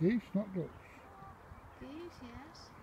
Geese, not ducks. Geese, yes.